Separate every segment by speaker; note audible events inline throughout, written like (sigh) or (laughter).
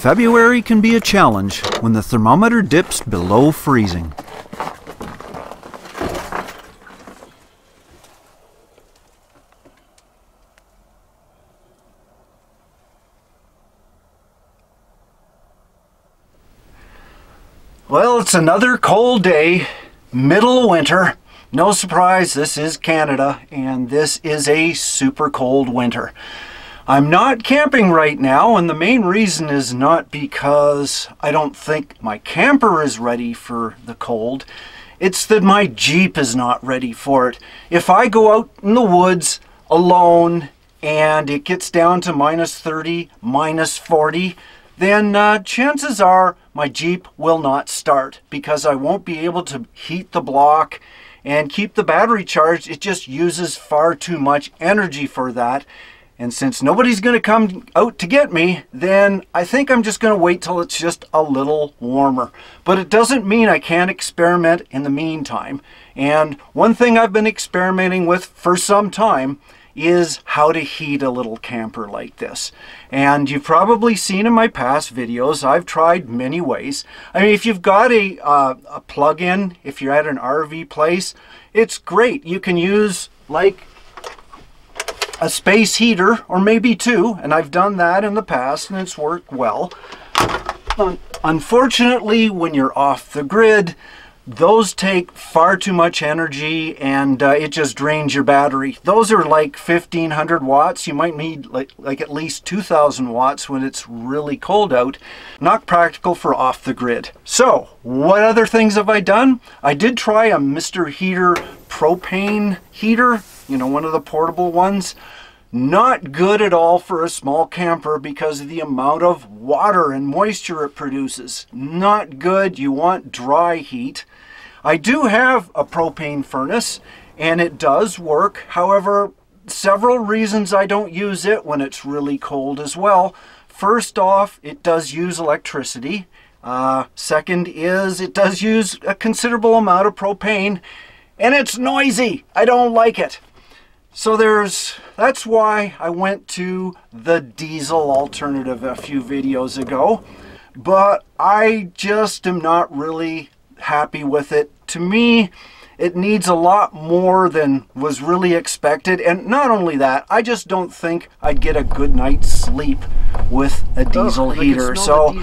Speaker 1: February can be a challenge when the thermometer dips below freezing. Well, it's another cold day, middle of winter. No surprise, this is Canada, and this is a super cold winter. I'm not camping right now, and the main reason is not because I don't think my camper is ready for the cold. It's that my Jeep is not ready for it. If I go out in the woods alone and it gets down to minus 30, minus 40, then uh, chances are my Jeep will not start because I won't be able to heat the block and keep the battery charged. It just uses far too much energy for that. And since nobody's going to come out to get me, then I think I'm just going to wait till it's just a little warmer. But it doesn't mean I can't experiment in the meantime. And one thing I've been experimenting with for some time is how to heat a little camper like this. And you've probably seen in my past videos, I've tried many ways. I mean, if you've got a, uh, a plug-in, if you're at an RV place, it's great. You can use like a space heater or maybe two, and I've done that in the past and it's worked well. Unfortunately, when you're off the grid, those take far too much energy and uh, it just drains your battery. Those are like 1500 watts. You might need like, like at least 2000 watts when it's really cold out. Not practical for off the grid. So what other things have I done? I did try a Mr. Heater propane heater, you know, one of the portable ones. Not good at all for a small camper because of the amount of water and moisture it produces. Not good. You want dry heat. I do have a propane furnace and it does work. However, several reasons I don't use it when it's really cold as well. First off, it does use electricity. Uh, second is it does use a considerable amount of propane and it's noisy. I don't like it. So there's, that's why I went to the diesel alternative a few videos ago, but I just am not really happy with it. To me, it needs a lot more than was really expected. And not only that, I just don't think I'd get a good night's sleep with a diesel heater. So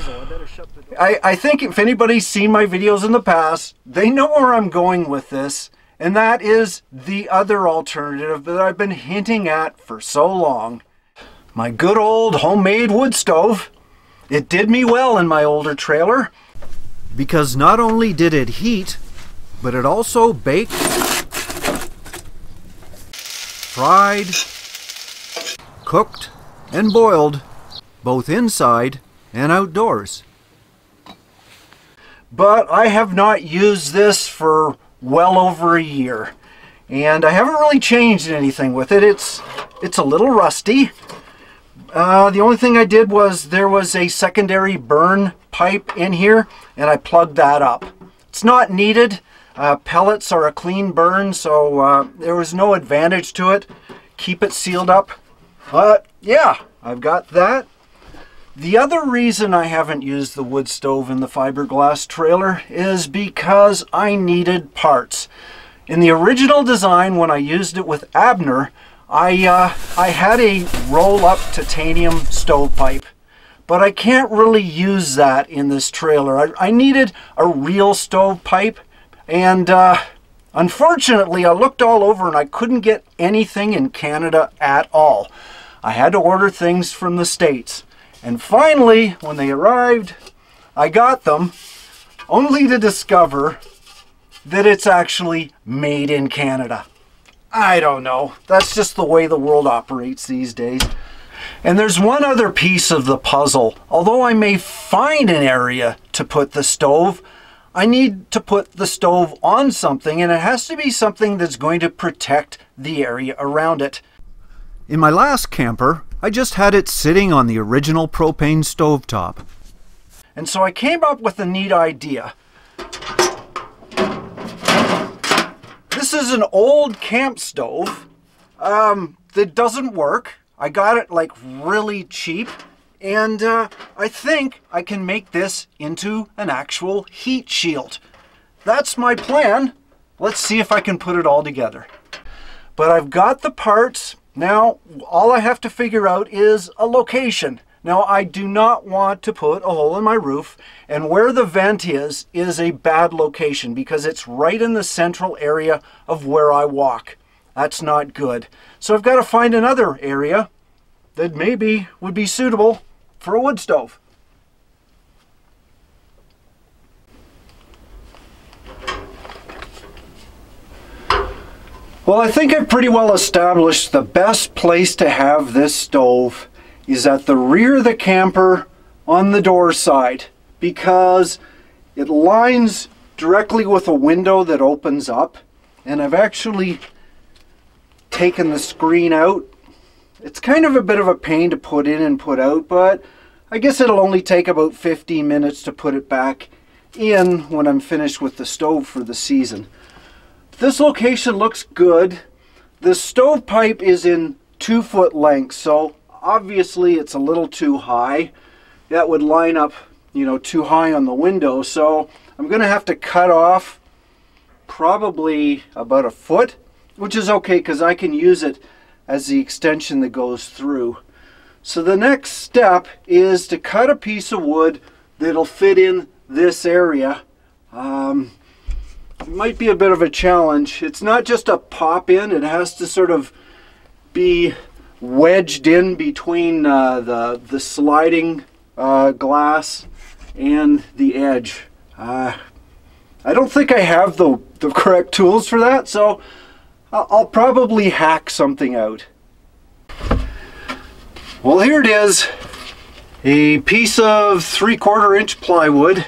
Speaker 1: I, I think if anybody's seen my videos in the past, they know where I'm going with this. And that is the other alternative that I've been hinting at for so long. My good old homemade wood stove. It did me well in my older trailer. Because not only did it heat, but it also baked, fried, cooked, and boiled, both inside and outdoors. But I have not used this for well over a year. And I haven't really changed anything with it. It's, it's a little rusty. Uh, the only thing I did was there was a secondary burn pipe in here and I plugged that up. It's not needed. Uh, pellets are a clean burn, so uh, there was no advantage to it. Keep it sealed up. But yeah, I've got that. The other reason I haven't used the wood stove in the fiberglass trailer is because I needed parts. In the original design, when I used it with Abner, I, uh, I had a roll-up titanium stovepipe, but I can't really use that in this trailer. I, I needed a real stovepipe, and uh, unfortunately, I looked all over and I couldn't get anything in Canada at all. I had to order things from the States. And finally, when they arrived, I got them, only to discover that it's actually made in Canada. I don't know. That's just the way the world operates these days. And there's one other piece of the puzzle. Although I may find an area to put the stove, I need to put the stove on something and it has to be something that's going to protect the area around it. In my last camper, I just had it sitting on the original propane stovetop. And so I came up with a neat idea. This is an old camp stove um, that doesn't work. I got it like really cheap. And uh, I think I can make this into an actual heat shield. That's my plan. Let's see if I can put it all together. But I've got the parts. Now, all I have to figure out is a location. Now, I do not want to put a hole in my roof, and where the vent is, is a bad location because it's right in the central area of where I walk. That's not good. So I've got to find another area that maybe would be suitable for a wood stove. Well, I think I've pretty well established the best place to have this stove is at the rear of the camper on the door side because it lines directly with a window that opens up and I've actually taken the screen out. It's kind of a bit of a pain to put in and put out but I guess it'll only take about 15 minutes to put it back in when I'm finished with the stove for the season. This location looks good. The stovepipe is in two foot length so obviously it's a little too high. That would line up, you know, too high on the window. So I'm going to have to cut off probably about a foot, which is okay because I can use it as the extension that goes through. So the next step is to cut a piece of wood that'll fit in this area. Um, it might be a bit of a challenge. It's not just a pop in, it has to sort of be wedged in between uh, the, the sliding uh, glass and the edge. Uh, I don't think I have the, the correct tools for that, so I'll probably hack something out. Well, here it is. A piece of three quarter inch plywood.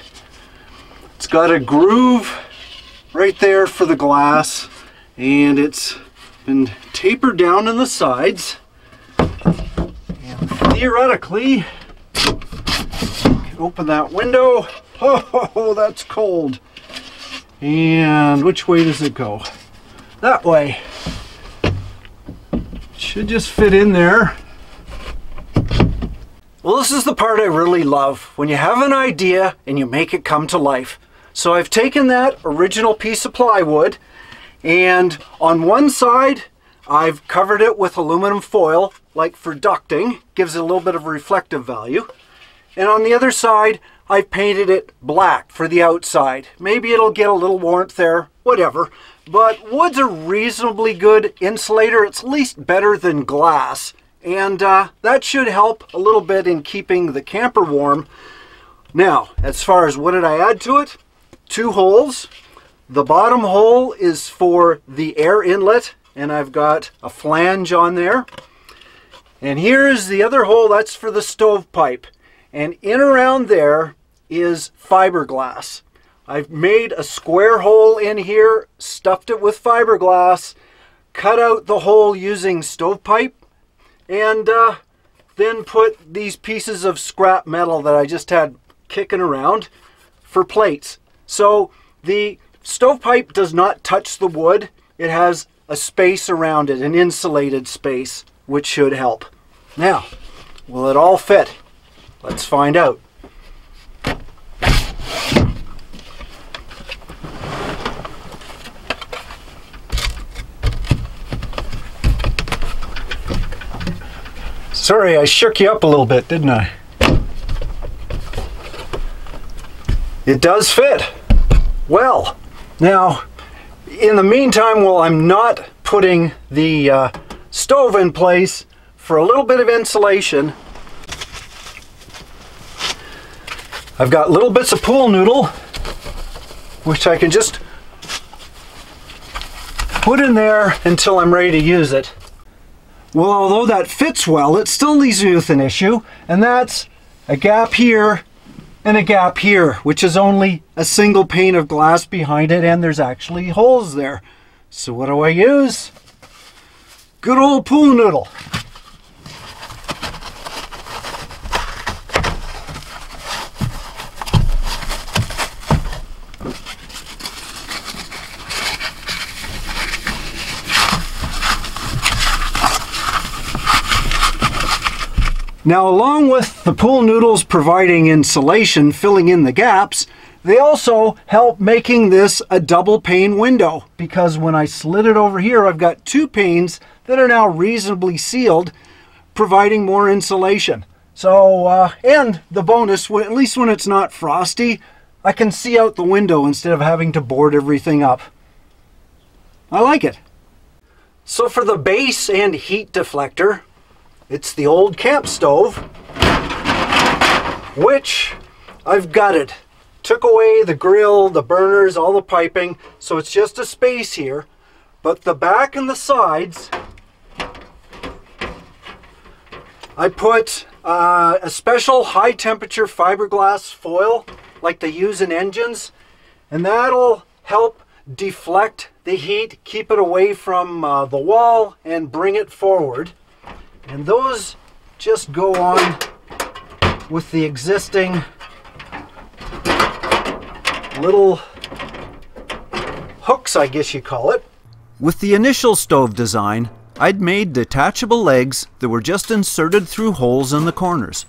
Speaker 1: It's got a groove right there for the glass and it's been tapered down in the sides theoretically, open that window. (laughs) Oh, that's cold. And which way does it go? That way. Should just fit in there. Well, this is the part I really love, when you have an idea and you make it come to life. So I've taken that original piece of plywood and on one side I've covered it with aluminum foil, like for ducting, gives it a little bit of reflective value. And on the other side, I've painted it black for the outside. Maybe it'll get a little warmth there, whatever. But wood's a reasonably good insulator. It's at least better than glass. And uh, that should help a little bit in keeping the camper warm. Now, as far as what did I add to it? Two holes. The bottom hole is for the air inlet and I've got a flange on there. And here is the other hole, that's for the stovepipe. And in around there is fiberglass. I've made a square hole in here, stuffed it with fiberglass, cut out the hole using stovepipe, and uh, then put these pieces of scrap metal that I just had kicking around for plates. So the stovepipe does not touch the wood. It has a space around it, an insulated space, which should help. Now, will it all fit? Let's find out. Sorry, I shook you up a little bit, didn't I? It does fit. Well, now, in the meantime, while I'm not putting the uh, stove in place for a little bit of insulation, I've got little bits of pool noodle, which I can just put in there until I'm ready to use it. Well, although that fits well, it still leaves me with an issue, and that's a gap here and a gap here, which is only a single pane of glass behind it, and there's actually holes there. So what do I use? Good old pool noodle. Now along with the pool noodles providing insulation, filling in the gaps, they also help making this a double pane window because when I slid it over here, I've got two panes that are now reasonably sealed, providing more insulation. So, uh, and the bonus, at least when it's not frosty, I can see out the window instead of having to board everything up. I like it. So for the base and heat deflector, it's the old camp stove, which I've gutted. Took away the grill, the burners, all the piping, so it's just a space here. But the back and the sides, I put uh, a special high temperature fiberglass foil like they use in engines and that'll help deflect the heat, keep it away from uh, the wall and bring it forward. And those just go on with the existing little hooks, I guess you call it. With the initial stove design, I'd made detachable legs that were just inserted through holes in the corners.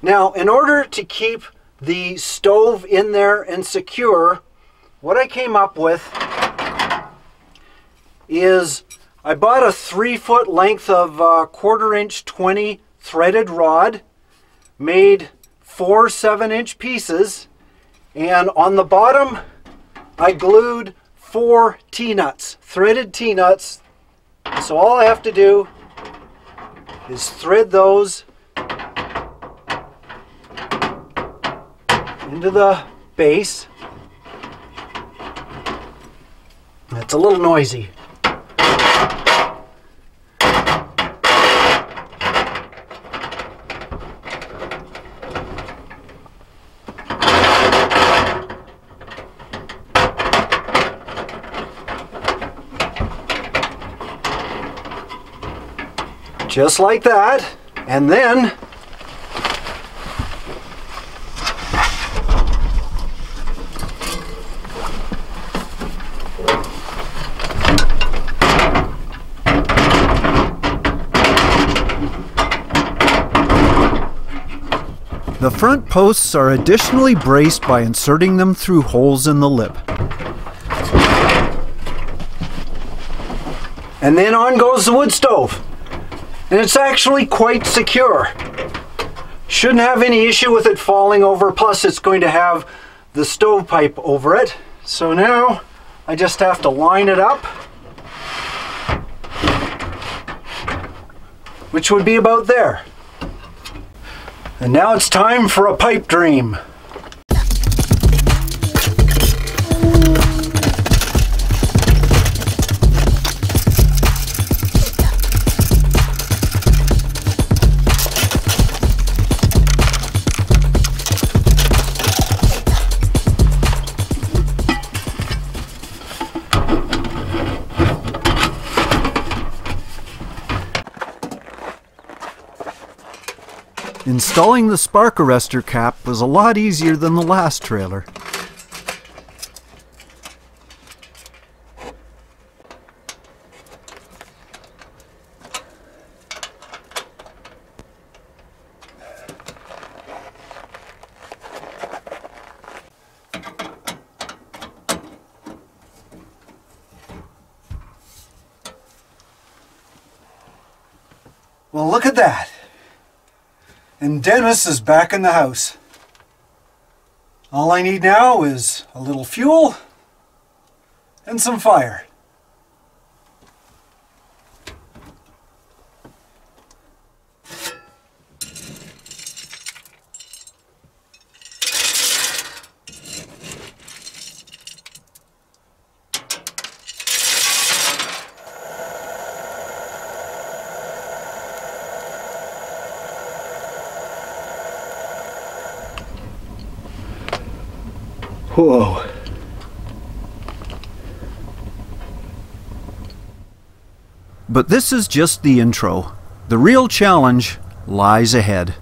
Speaker 1: Now, in order to keep the stove in there and secure, what I came up with is I bought a three foot length of uh, quarter inch 20 threaded rod, made four seven inch pieces, and on the bottom I glued four T-nuts, threaded T-nuts so all I have to do is thread those into the base. It's a little noisy. Just like that. And then The front posts are additionally braced by inserting them through holes in the lip. And then on goes the wood stove and it's actually quite secure. Shouldn't have any issue with it falling over, plus it's going to have the stovepipe over it. So now I just have to line it up, which would be about there. And now it's time for a pipe dream. Installing the spark arrestor cap was a lot easier than the last trailer. Well, look at that. And Dennis is back in the house. All I need now is a little fuel and some fire. Whoa. But this is just the intro. The real challenge lies ahead.